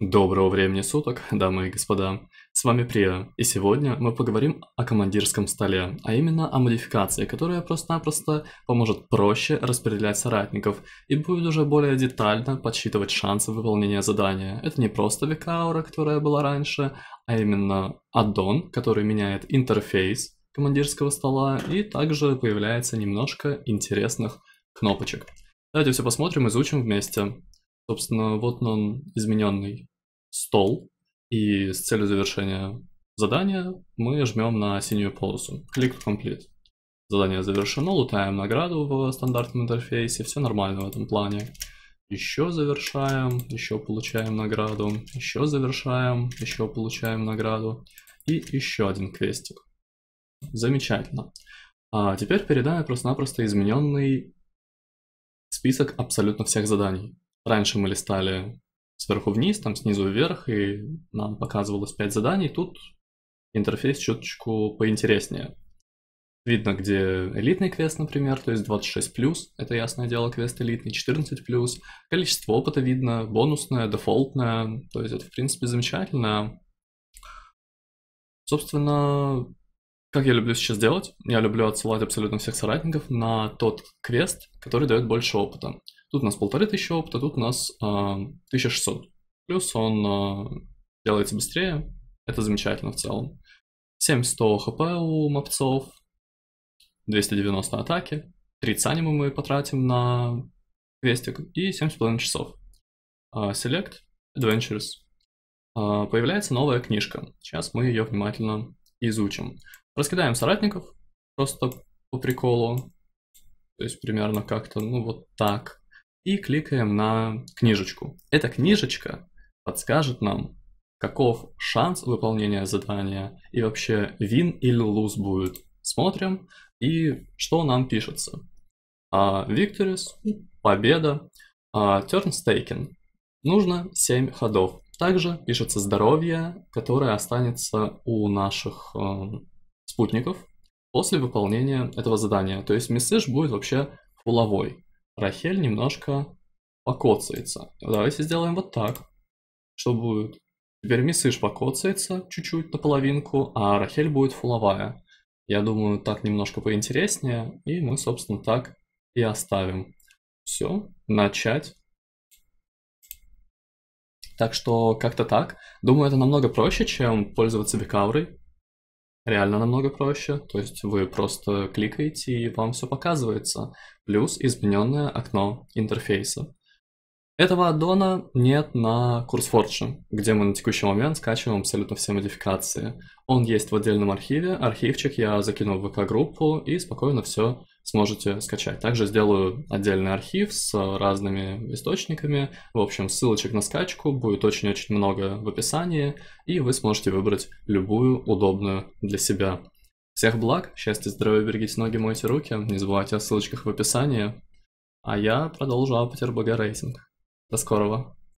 Доброго времени суток, дамы и господа. С вами Прия, и сегодня мы поговорим о командирском столе, а именно о модификации, которая просто-напросто поможет проще распределять соратников и будет уже более детально подсчитывать шансы выполнения задания. Это не просто Викаура, которая была раньше, а именно аддон, который меняет интерфейс командирского стола, и также появляется немножко интересных кнопочек. Давайте все посмотрим, изучим вместе. Собственно, вот он измененный стол, и с целью завершения задания мы жмем на синюю полосу. Click to complete. Задание завершено, лутаем награду в стандартном интерфейсе, все нормально в этом плане. Еще завершаем, еще получаем награду, еще завершаем, еще получаем награду. И еще один квестик. Замечательно. А теперь перед просто-напросто измененный список абсолютно всех заданий. Раньше мы листали сверху вниз, там снизу вверх, и нам показывалось 5 заданий. Тут интерфейс чуточку поинтереснее. Видно, где элитный квест, например, то есть 26+, это ясное дело квест элитный, 14+, количество опыта видно, бонусное, дефолтное, то есть это, в принципе, замечательно. Собственно, как я люблю сейчас делать? Я люблю отсылать абсолютно всех соратников на тот квест, который дает больше опыта. Тут у нас полторы тысячи опыта, тут у нас э, 1600. Плюс он э, делается быстрее, это замечательно в целом. 7100 хп у мопцов, 290 атаки, 30 аниме мы потратим на квестик и 7,5 часов. Uh, select Adventures. Появляется новая книжка. Сейчас мы ее внимательно изучим. Раскидаем соратников, просто по приколу. То есть примерно как-то, ну вот так и кликаем на книжечку. Эта книжечка подскажет нам, каков шанс выполнения задания и вообще win или lose будет. Смотрим и что нам пишется. Uh, victories, победа, uh, turns taken. Нужно 7 ходов. Также пишется здоровье, которое останется у наших uh, спутников после выполнения этого задания. То есть месседж будет вообще фуловой. Рахель немножко покоцается. Давайте сделаем вот так. Что будет? Теперь Мисыш покоцается чуть-чуть наполовинку, а Рахель будет фуловая. Я думаю, так немножко поинтереснее, и мы, собственно, так и оставим. Все, начать. Так что как-то так. Думаю, это намного проще, чем пользоваться бекаурой реально намного проще. То есть вы просто кликаете и вам все показывается. Плюс измененное окно интерфейса. Этого аддона нет на CourseForge, где мы на текущий момент скачиваем абсолютно все модификации. Он есть в отдельном архиве, архивчик я закину в ВК-группу и спокойно все сможете скачать. Также сделаю отдельный архив с разными источниками. В общем, ссылочек на скачку будет очень-очень много в описании, и вы сможете выбрать любую удобную для себя. Всех благ, счастья, здоровья, берегите ноги, мойте руки, не забывайте о ссылочках в описании. А я продолжу Апатер Рейтинг. До скорого.